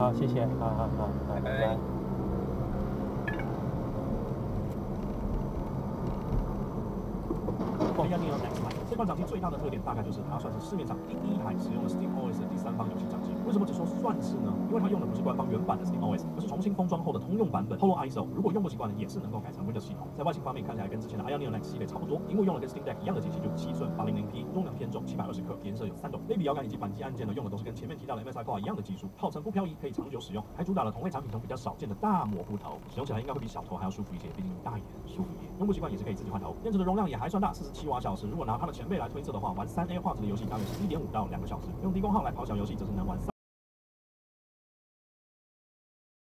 好，谢谢，好好好，拜拜。这款掌机最大的特点大概就是它算是市面上第一台使用了 Steam OS 的第三方游戏掌机。为什么只说算是呢？因为它用的不是官方原版的 Steam OS，而是重新封装后的通用版本 Holo ISO。如果用不习惯的，也是能够改成 Windows 系统。在外形方面看起来跟之前的 I O Neo Next 系列差不多，屏幕用了跟 Steam Deck 一样的解析度，七寸八零零 P，重量偏重，七百可，颜色有三种。类比摇杆以及扳机按键呢，用的都是跟前面提到的 MSI Core 一样的技术，号称不漂移，可以长久使用，还主打了同类产品中比较少见的大模糊头，使用起来应该会比小头还要舒服一些，毕竟大一点舒服一点。用户习惯也是可以自己换头。电池的容量也还算大，四十七瓦小时。如果拿它的前辈来推测的话，玩三 A 画质的游戏大约是一点五到两个小时，用低功耗来跑小游戏则是能玩三。